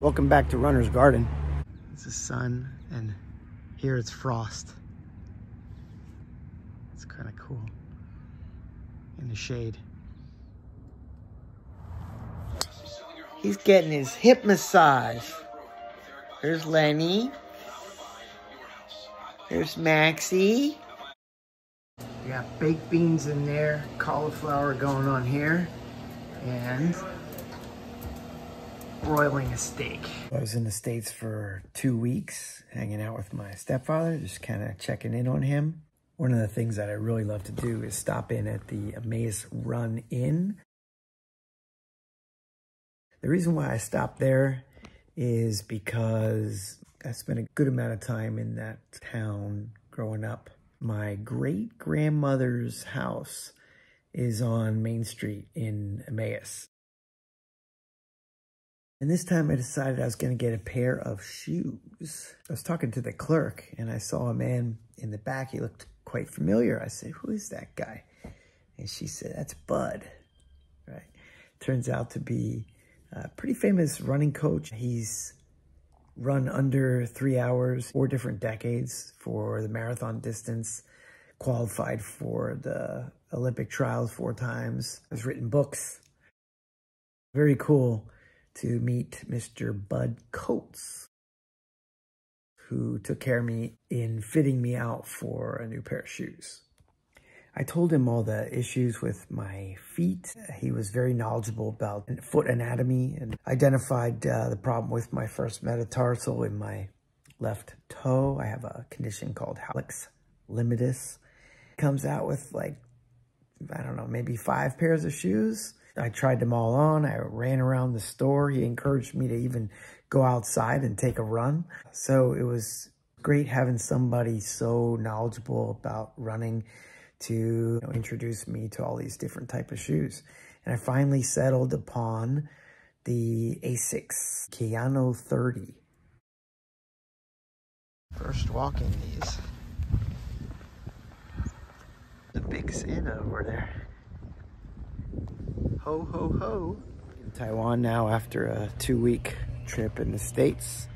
Welcome back to Runner's Garden. It's the sun and here it's frost. It's kind of cool in the shade. He's getting his hip massage. There's Lenny. There's Maxie. We got baked beans in there, cauliflower going on here, and broiling a steak. I was in the States for two weeks, hanging out with my stepfather, just kind of checking in on him. One of the things that I really love to do is stop in at the Emmaus Run Inn. The reason why I stopped there is because I spent a good amount of time in that town growing up. My great grandmother's house is on Main Street in Emmaus. And this time I decided I was going to get a pair of shoes. I was talking to the clerk and I saw a man in the back. He looked quite familiar. I said, who is that guy? And she said, that's Budd, right? Turns out to be a pretty famous running coach. He's run under three hours, four different decades for the marathon distance, qualified for the Olympic trials four times, has written books. Very cool to meet Mr. Budd Coates, who took care of me in fitting me out for a new pair of shoes. I told him all the issues with my feet. He was very knowledgeable about foot anatomy and identified uh, the problem with my first metatarsal in my left toe. I have a condition called hallux limitus. Comes out with like, I don't know, maybe five pairs of shoes. I tried them all on. I ran around the store. He encouraged me to even go outside and take a run. So it was great having somebody so knowledgeable about running to you know, introduce me to all these different type of shoes. And I finally settled upon the Asics Kayano 30. First walking these. The big Santa over there. Ho, ho, ho. In Taiwan now after a two week trip in the States.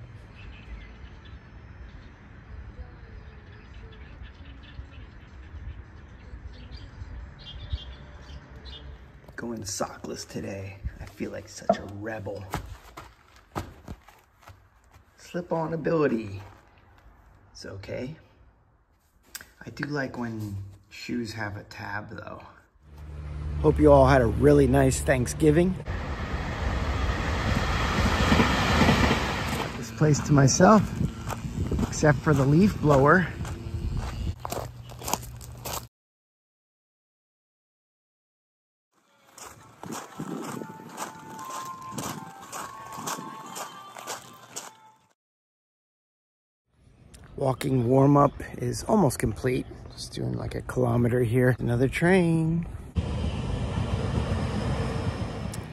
Going sockless today. I feel like such a rebel. Slip-on ability. It's okay. I do like when shoes have a tab though. Hope you all had a really nice Thanksgiving. This place to myself, except for the leaf blower. Walking warm up is almost complete. Just doing like a kilometer here. Another train.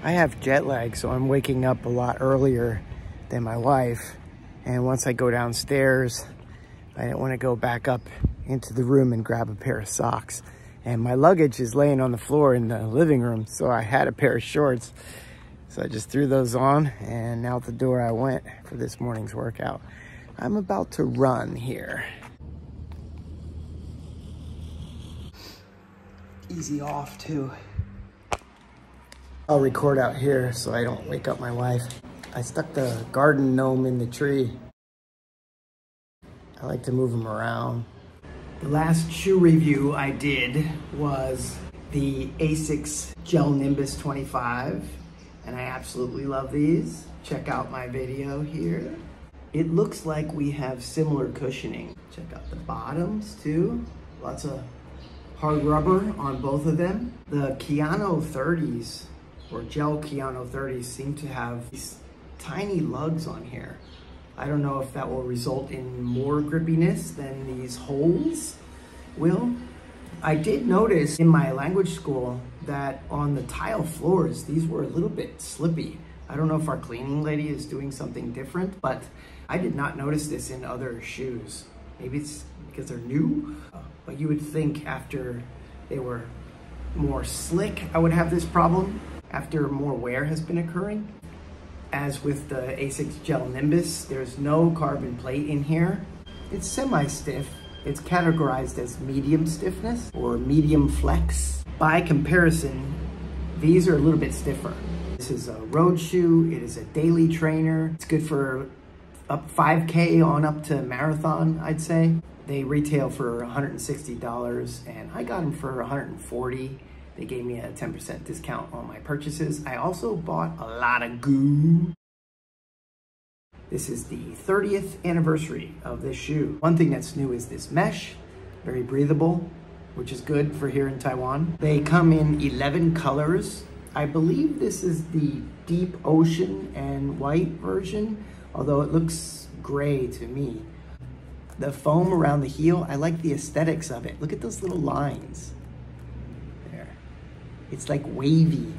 I have jet lag, so I'm waking up a lot earlier than my wife. And once I go downstairs, I don't want to go back up into the room and grab a pair of socks. And my luggage is laying on the floor in the living room, so I had a pair of shorts. So I just threw those on and out the door I went for this morning's workout. I'm about to run here. Easy off too. I'll record out here so I don't wake up my wife. I stuck the garden gnome in the tree. I like to move them around. The last shoe review I did was the Asics Gel Nimbus 25, and I absolutely love these. Check out my video here. It looks like we have similar cushioning. Check out the bottoms too. Lots of hard rubber on both of them. The Kayano 30s or gel Kayano 30s seem to have these tiny lugs on here. I don't know if that will result in more grippiness than these holes will. I did notice in my language school that on the tile floors, these were a little bit slippy. I don't know if our cleaning lady is doing something different, but I did not notice this in other shoes. Maybe it's because they're new, but you would think after they were more slick, I would have this problem after more wear has been occurring. As with the ASICS Gel Nimbus, there's no carbon plate in here. It's semi-stiff. It's categorized as medium stiffness or medium flex. By comparison, these are a little bit stiffer. This is a road shoe. It is a daily trainer. It's good for up 5K on up to marathon, I'd say. They retail for $160 and I got them for 140. They gave me a 10% discount on my purchases. I also bought a lot of GU. This is the 30th anniversary of this shoe. One thing that's new is this mesh, very breathable, which is good for here in Taiwan. They come in 11 colors. I believe this is the deep ocean and white version, although it looks gray to me. The foam around the heel, I like the aesthetics of it. Look at those little lines. It's like wavy.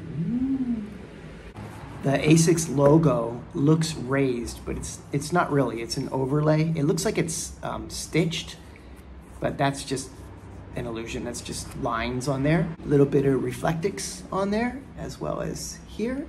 The ASICS logo looks raised, but it's it's not really. It's an overlay. It looks like it's um, stitched, but that's just an illusion. That's just lines on there. A little bit of reflectix on there, as well as here.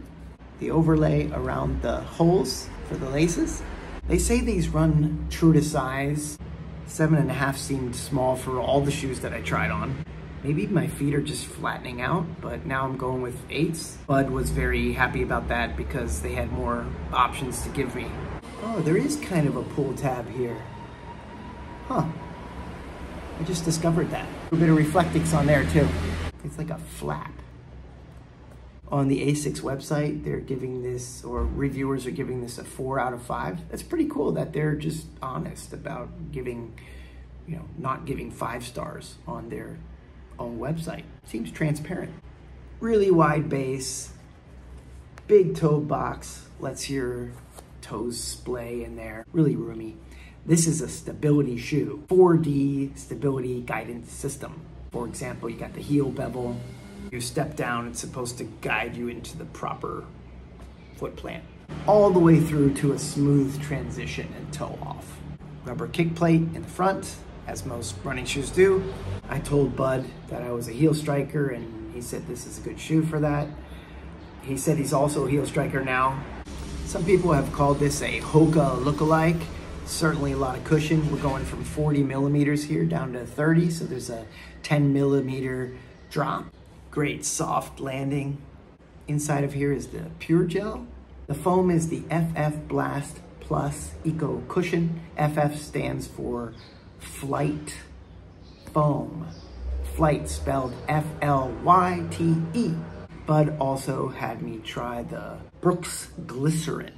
The overlay around the holes for the laces. They say these run true to size. Seven and a half seemed small for all the shoes that I tried on. Maybe my feet are just flattening out, but now I'm going with eights. Budd was very happy about that because they had more options to give me. Oh, there is kind of a pull tab here. Huh. I just discovered that. A bit of reflectix on there too. It's like a flap. On the ASICS website, they're giving this, or reviewers are giving this a four out of five. That's pretty cool that they're just honest about giving, you know, not giving five stars on their own website. Seems transparent. Really wide base, big toe box, lets your toes splay in there. Really roomy. This is a stability shoe, 4D stability guidance system. For example, you got the heel bevel. You step down, it's supposed to guide you into the proper foot plant. All the way through to a smooth transition and toe off. Rubber kick plate in the front, as most running shoes do. I told Budd that I was a heel striker and he said this is a good shoe for that. He said he's also a heel striker now. Some people have called this a Hoka lookalike. Certainly a lot of cushion. We're going from 40 millimeters here down to 30, so there's a 10 millimeter drop. Great soft landing. Inside of here is the Pure Gel. The foam is the FF Blast Plus Eco Cushion. FF stands for Flyte Foam. Flight spelled F-L-Y-T-E. Budd also had me try the Brooks Glycerin,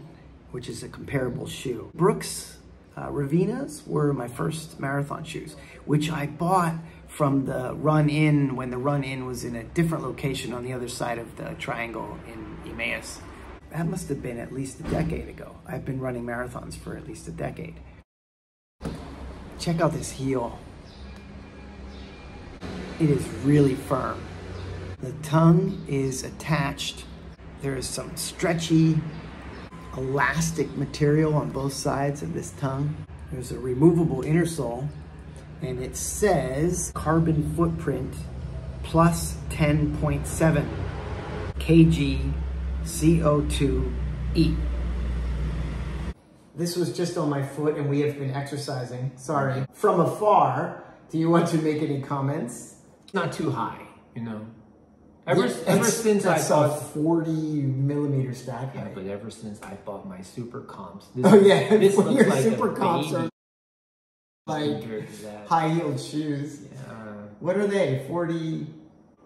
which is a comparable shoe. Brooks uh, Ravennas were my first marathon shoes, which I bought from the Run Inn when the Run Inn was in a different location on the other side of the triangle in Emmaus. That must have been at least a decade ago. I've been running marathons for at least a decade. Check out this heel. It is really firm. The tongue is attached. There is some stretchy, elastic material on both sides of this tongue. There's a removable intersole and it says carbon footprint plus 10.7 kg CO2e. This was just on my foot and we have been exercising. Sorry. From afar, do you want to make any comments? Not too high, you know. Ever, yeah, ever since I saw 40 millimeter stack height. Yeah, but ever since I bought my super comps. This, oh yeah, this looks your like super comps are like high heeled shoes. Yeah. What are they? 40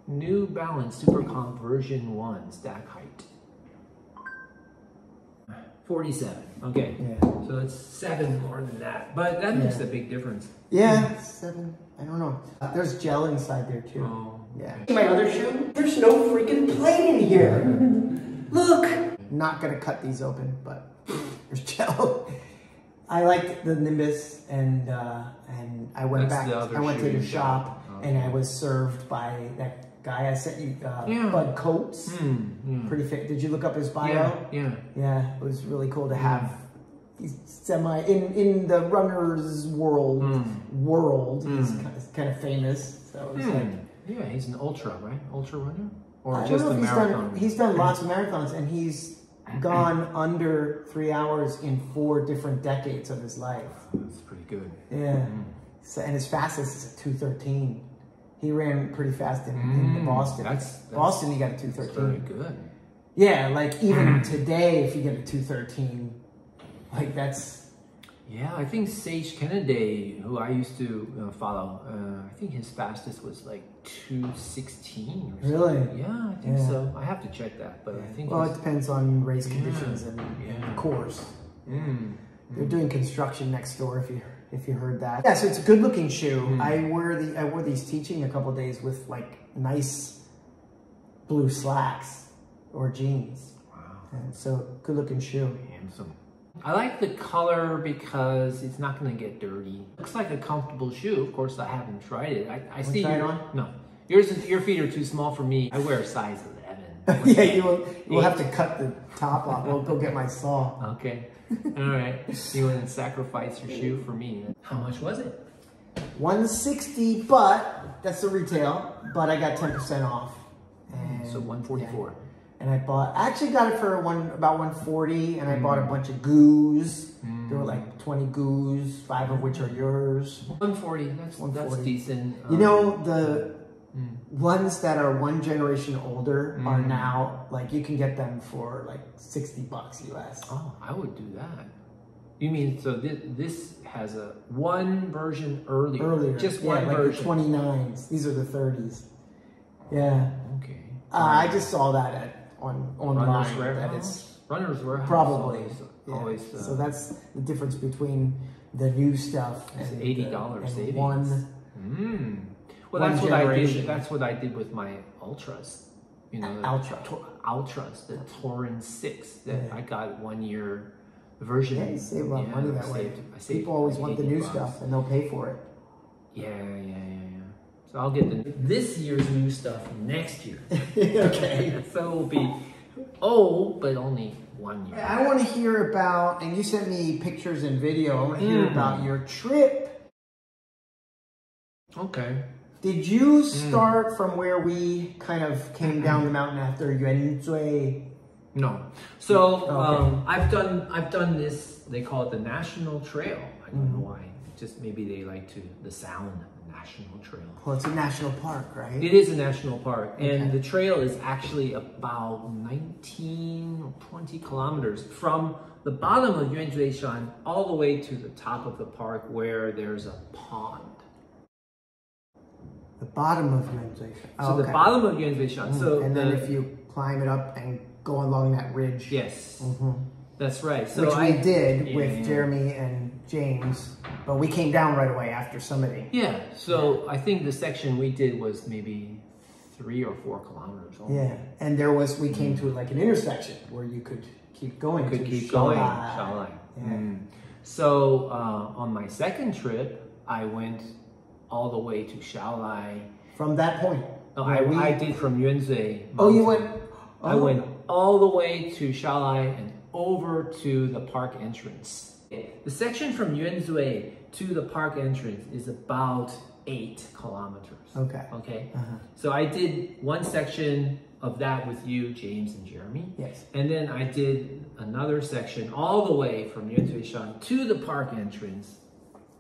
New Balance Super Comp version 1 stack height. 47. Okay. Yeah. So it's seven more than that. But that makes a big difference. Yeah, seven. I don't know. There's gel inside there too. Oh. Yeah. My other shoe, there's no freaking plate in here. Look. Not gonna cut these open, but there's gel. I liked the Nimbus and uh, and I went That's back. I went to the shop oh. and I was served by that guy I sent you, uh, yeah. Budd Coates. Mm, yeah. Pretty fit. Did you look up his bio? Yeah, yeah. Yeah, it was really cool to have. He's semi in in the runners world. Mm. World, mm. he's kind of, kind of famous. So it's like, yeah, he's an ultra, right? Ultra runner, or just a marathon. He's done, he's done lots of marathons, and he's gone under three hours in four different decades of his life. That's pretty good. Yeah. So, and his fastest is a 213. He ran pretty fast in, in Mm, Boston. that's- that's- Boston, he got a 213. very good. Yeah, like even today, if you get a 213, like that's, Yeah, I think Sage Canaday, who I used to uh, follow, uh, I think his fastest was like 216 Really? Yeah, I think Yeah. so. I have to check that, but I think well, it depends on race conditions and, Yeah. and course. Mm. They're doing construction next door. If you if you heard that, yeah. So it's a good looking shoe. Hmm. I wear the I wore these teaching a couple days with like nice blue slacks or jeans. Wow. And so good looking shoe. Handsome. I like the color because it's not going to get dirty. Looks like a comfortable shoe. Of course, I haven't tried it. I, I see try it your, on? No, yours is, your feet are too small for me. I wear a size 11. yeah, you will. We'll have to cut the top off. We'll go get my saw. Okay. All right. You want to sacrifice your shoe for me? How much was it? 160, but that's the retail. But I got 10% off. And, So 144. And I bought, I actually got it for one about 140, and I bought a bunch of GUs. There were like 20 GUs, five of which are yours. 140. That's 140. that's 140. decent. You Um, know, the ones that are one generation older are Mm. now, like, you can get them for like 60 bucks US. Oh, I would do that. You mean so this this has a one version earlier? Earlier. Just yeah, one like version. the 29s. These are the 30s. Yeah. Okay. Uh, I just saw that at, on online. Runners That Warehouse. it's Runners Warehouse. probably. Always. yeah. always uh, so that's the difference between the new stuff It's and $80 the, and savings. one. Mm. Well, that's what I did. That's what I did with my Altras. You know, Altra. Altras, the Torin Six that Yeah. I got one year version. Yeah, you save a lot of Yeah, money I that way. saved- I saved People always want the new bucks. stuff and they'll pay for it. Yeah, yeah, yeah, yeah. So I'll get the this year's new stuff next year. okay. so it will be old, but only one year. I want to hear about, and you sent me pictures and video. I want to hear Mm. about your trip. Okay. Did you Mm. start from where we kind of came down the mountain after Yuanzui? No. So Okay. um, I've done I've done this. They call it the National Trail. I don't know why. Just maybe they like to the sound National Trail. Well, it's a national park, right? It is a national park, and the trail is actually about 19 or 20 kilometers from the bottom of Yuanzhuishan all the way to the top of the park where there's a pond. The bottom of. So Oh, the okay. bottom of Yuanzhuishan. So and then the- if you climb it up and go along that ridge, yes, Mhm. that's right. So which I we did Yeah, with yeah. Jeremy and James, but we came down right away after summiting. Yeah, so I think the section we did was maybe three or four kilometers. Only. Yeah, and there was we came to like an intersection where you could keep going. could keep going. Shanghai. Shanghai. Yeah. Mm. So uh, on my second trip, I went all the way to Xiaolai. From that point. No, I, we- I did from Yunzhe. Oh, you went. I oh. went all the way to Xiaolai and over to the park entrance. The section from Yunzhe to the park entrance is about eight kilometers. Okay. Okay. Uh-huh. So I did one section of that with you, James and Jeremy. Yes. And then I did another section all the way from Yuanzhuishan to the park entrance,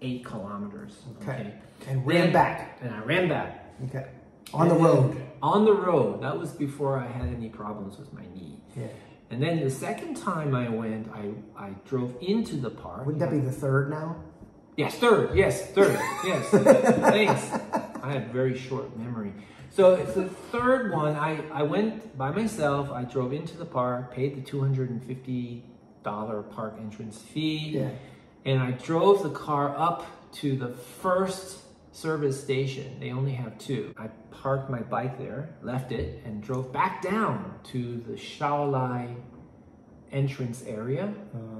eight kilometers. Okay. And ran Then- back. And I ran back. Okay. On the And then- road. On the road. That was before I had any problems with my knee. Yeah. And then the second time I went, I, I drove into the park. Wouldn't that be the third now? Yes, third. Yes, third. Yes. Thanks. I have very short memory. So it's the third one. I, I went by myself. I drove into the park, paid the $250 park entrance fee. Yeah. And I drove the car up to the first service station. They only have two. I parked my bike there, left it, and drove back down to the Xiaolai entrance area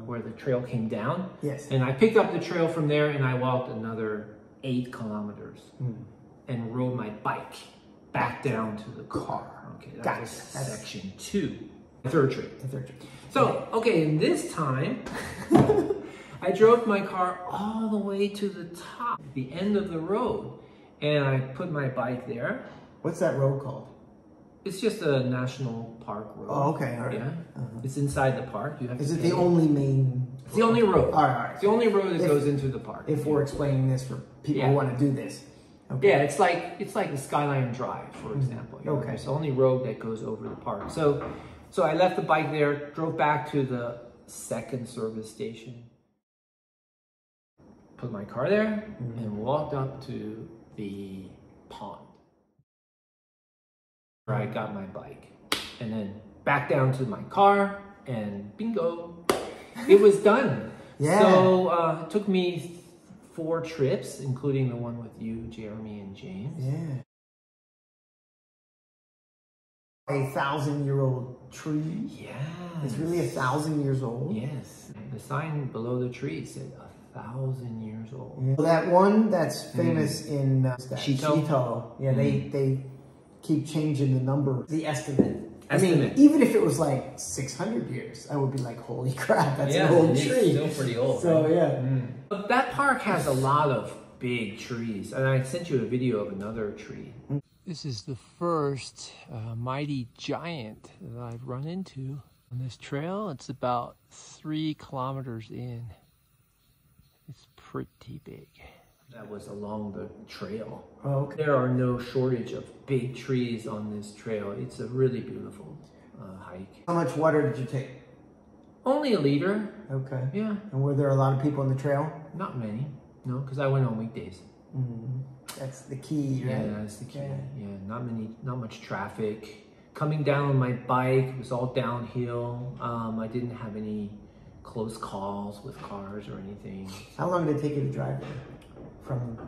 where the trail came down. Yes. And I picked up the trail from there and I walked another eight kilometers Hmm. and rode my bike back down to the car. Okay, that Gotcha. was That's- section two, third trip. The third trip. So, okay, and this time I drove my car all the way to the top, the end of the road, and I put my bike there. What's that road called? It's just a national park road. Oh, okay, all right. Yeah, Uh-huh. it's inside the park. You have Is it the only main? It's the only road. All right, all right. It's the only road that If- goes into the park. If we're explaining this for people Yeah. who want to do this. Okay. Yeah, it's like it's like the Skyline Drive, for example. you know, Okay. It's the only road that goes over the park. So so I left the bike there, drove back to the second service station, put my car there, and walked up to the pond where I got my bike. And then back down to my car and bingo. It was done. Yeah. So uh, it took me four trips, including the one with you, Jeremy, and James. Yeah. A thousand year old tree. Yeah. It's really a thousand years old. Yes. The sign below the tree said thousand years old. Yeah. Well, that one that's famous in uh, that Xitou? Xitou, Yeah, they they keep changing the number, the estimate. I mean, even if it was like 600 years, I would be like, holy crap, that's yeah, an old it's tree. still pretty old. So, right? yeah. Mm. But that park has a lot of big trees, and I sent you a video of another tree. This is the first uh, mighty giant that I've run into on this trail. It's about three kilometers in. It's pretty big. That was along the trail. Oh, okay. There are no shortage of big trees on this trail. It's a really beautiful uh, hike. How much water did you take? Only a liter. Okay. Yeah, And were there a lot of people on the trail? not many. No, because I went on weekdays. Mm, that's the key, Right? Yeah, that's the key. Yeah. Yeah. not many, not much traffic. Coming down on my bike it was all downhill. Um, I didn't have any close calls with cars or anything. How long did it take you to drive there? From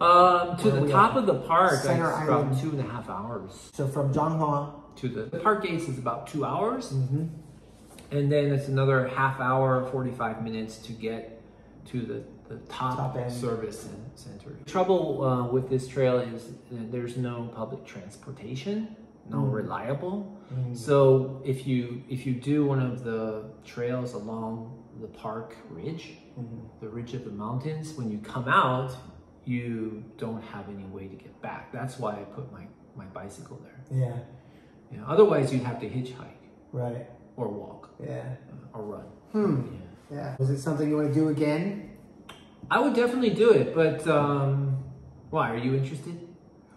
Um, to the top of the park, it's Center about Island. two and a half hours. so from Changhua. To the, the park gates is about two hours, Mm-hmm. and then it's another half hour, forty-five minutes to get to the the top, Top end. service cen- center. Trouble uh, with this trail is that there's no public transportation, no Mm. reliable. Mm. So if you if you do one of the trails along the park ridge, Mhm. the ridge of the mountains, when you come out, you don't have any way to get back. That's why I put my my bicycle there. Yeah, Yeah. Otherwise, you'd have to hitchhike right. or walk Yeah. uh, or run. Hmm. Yeah. Yeah. Was it something you want to do again? I would definitely do it, but um, why? Are you interested?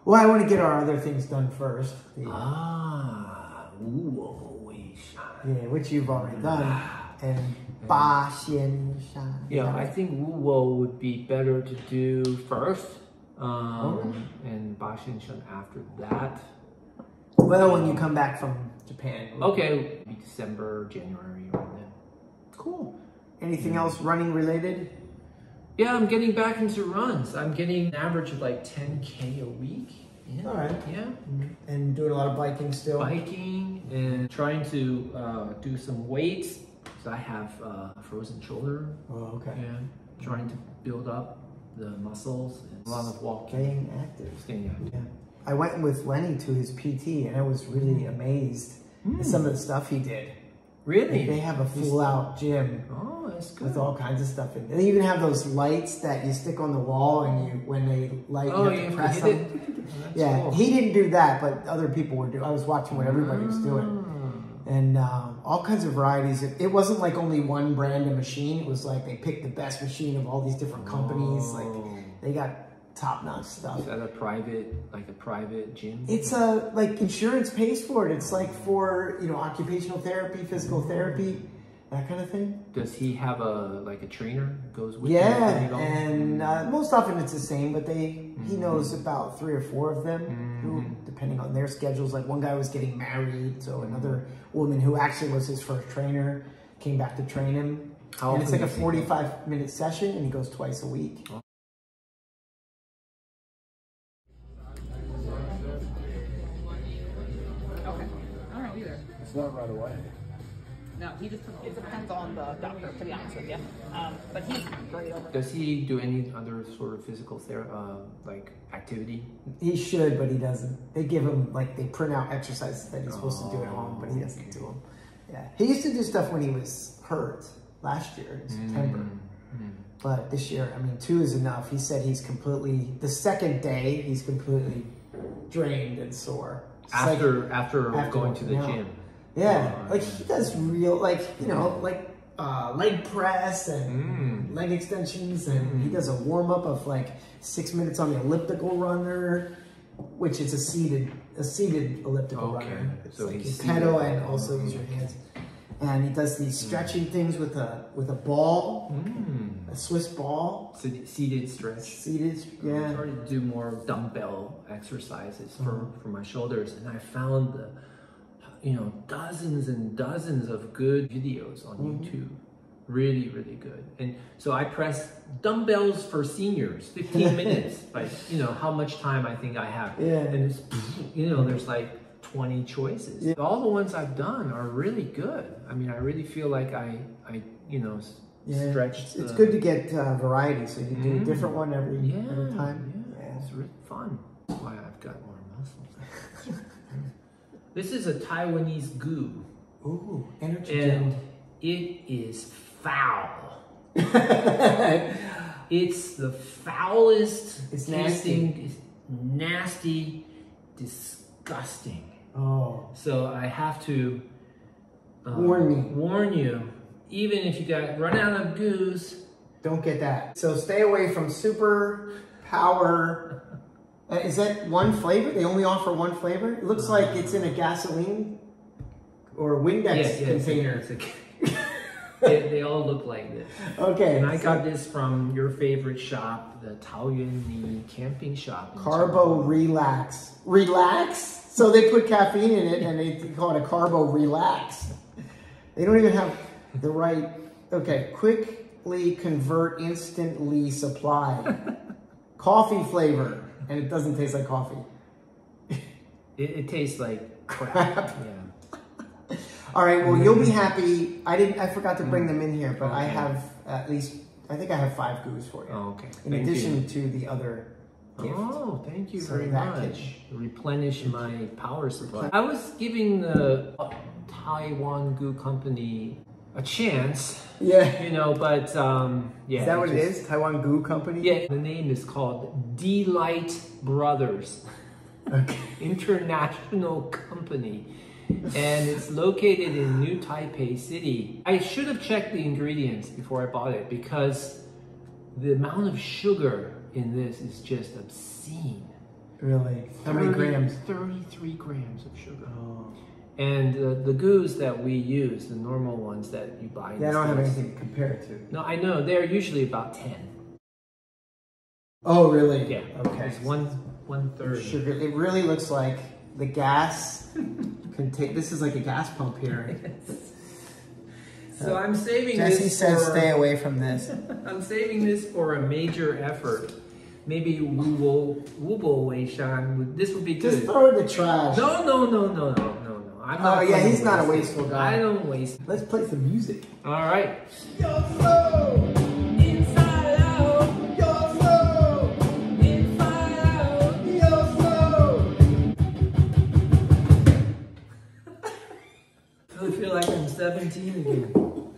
Well, I want to get our other things done first. Yeah. Ah, ooh, oh, yeah, which you've already mm. done. And mm. Ba Xian Shan. Yeah, I think Wu Wo oh would be better to do first, um, okay. and Ba Xian Shan after that. Well, when you come back from Japan. Okay, December, January, then. Cool. Anything yeah. else running related? Yeah, I'm getting back into runs. I'm getting an average of like 10k a week. Yeah. All right. Yeah. And doing a lot of biking still? Biking and trying to uh, do some weights. So I have uh, a frozen shoulder. Oh, okay. Yeah. Trying to build up the muscles and a lot of walking. Staying active. Staying active. Yeah. I went with Lenny to his PT and I was really amazed at some of the stuff he did. Really? Like they have a full out gym Oh, that's good. with all kinds of stuff in it. They even have those lights that you stick on the wall and you when they light oh, you to press them. Oh, Yeah, cool. he didn't do that, but other people were doing. I was watching what everybody was doing, Ah. and um, all kinds of varieties. It, it wasn't like only one brand of machine. It was like they picked the best machine of all these different companies. Like Oh. they got top notch stuff. Is that a private, like a private gym? It's a like insurance pays for it. It's like for you know occupational therapy, physical therapy, that kind of thing. Does he have a like a trainer goes with him? Yeah, when you go? and uh, most often it's the same, but they he Mm-hmm. knows about three or four of them, who, depending on their schedules. Like one guy was getting married, so Mm-hmm. another woman who actually was his first trainer came back to train him. How and it's like a does he go? forty-five minute session, and he goes twice a week. Okay. It's not right away. No, he just it depends on the doctor, to be honest with you. Um, but he's great over. Does he do any other sort of physical therapy, uh, like activity? He should, but he doesn't. They give him like they print out exercises that he's supposed to do at home, but he doesn't do them. Yeah, he used to do stuff when he was hurt last year in September. But this year, I mean, two is enough. He said he's completely, the second day, he's completely drained and sore. after after, after going to the working gym. Yeah, like he does real, like you know, like uh, leg press and Mm. leg extensions, and he does a warm up of like six minutes on the elliptical runner, which is a seated a seated elliptical Okay, runner. It's so like you he's pedal and also use your hands. And he does these stretching things with a with a ball, Mm. a Swiss ball, Se- Seated stretch. seated. yeah. I started to do more dumbbell exercises for, Mm-hmm. for my shoulders, and I found the, you know, dozens and dozens of good videos on Mm-hmm. YouTube. Really, really good. And so I pressed dumbbells for seniors, 15 minutes, by, you know, how much time I think I have. Yeah. And it's, you know, there's like 20 choices. Yeah. All the ones I've done are really good. I mean, I really feel like I, I you know, yeah. stretched It's, it's good to get uh, variety, so you can do a different one every yeah, every time. Yeah, yeah. it's really fun. That's why I've got. This is a Taiwanese goo, Ooh, energy and gel. it is foul. It's the foulest It's tasting, it's nasty, disgusting. Oh, So I have to um, Warn me. Warn you. Even if you got run out of goose, don't get that. So stay away from super power. Uh, is that one flavor? They only offer one flavor. It looks like it's in a gasoline or Windex a- container. it's a- they, they all look like this. Okay. And I so got this from your favorite shop, the Taoyuan camping shop. Carbo. Relax. Relax? So they put caffeine in it and they call it a Carbo Relax. They don't even have the right. Okay, quickly convert instantly supply. coffee flavor. And it doesn't taste like coffee. It, it tastes like crap. Yeah. All right, well, you'll be happy. I didn't. I forgot to bring mm. them in here, but I have at least. I think I have five GUs for you. Oh, okay. in Thank addition you. to the other gift. Oh, thank you So very much. can- Replenish my power supply. I was giving the Taiwan Goo Company a chance, Yeah. you know, but um, yeah. Is that what it just- is? Taiwan Goo Company. Yeah, the name is called Delight Brothers. Okay. international company and it's located in New Taipei City. I should have checked the ingredients before I bought it because the amount of sugar in this is just obscene. Really? How many 30 grams? 33 grams of sugar. Oh. And uh, the GUs that we use, the normal ones that you buy in Yeah, I don't have anything to compare it to. No, I know, they're usually about 10. Oh, really? Yeah. Okay. It's one, one third. Sugar. It really looks like the gas contain. This is like a gas pump here. So I'm saving Jesse this says for... stay away from this. I'm saving this for a major effort. Maybe Wu Bo Wu Bo Wei Shan. This would be good. Just throw it in the trash. No, no, no, no, no, Oh, no, no. I'm Oh, yeah, he's not a wasteful guy. I don't waste. Let's play some music. All right. Yo, flow. Inside out. Yo, flow. Inside out. Yo, flow. I feel like I'm 17 again.